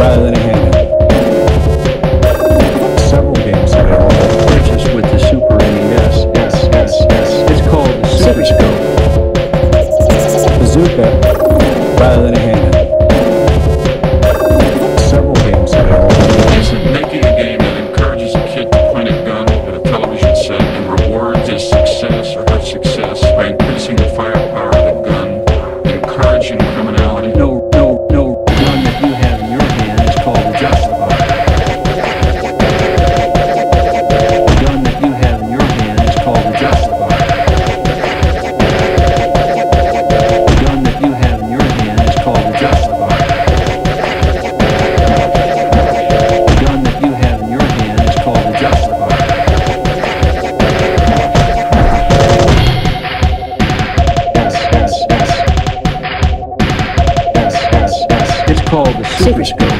rather than a handheld. Several games available. Purchased with the Super NES. Yes, yes, yes. It's called the Super Scope. Bazooka rather than a handheld. called the Justifier. The gun that you have in your hand is called the Justifier. It's called the Super Scope.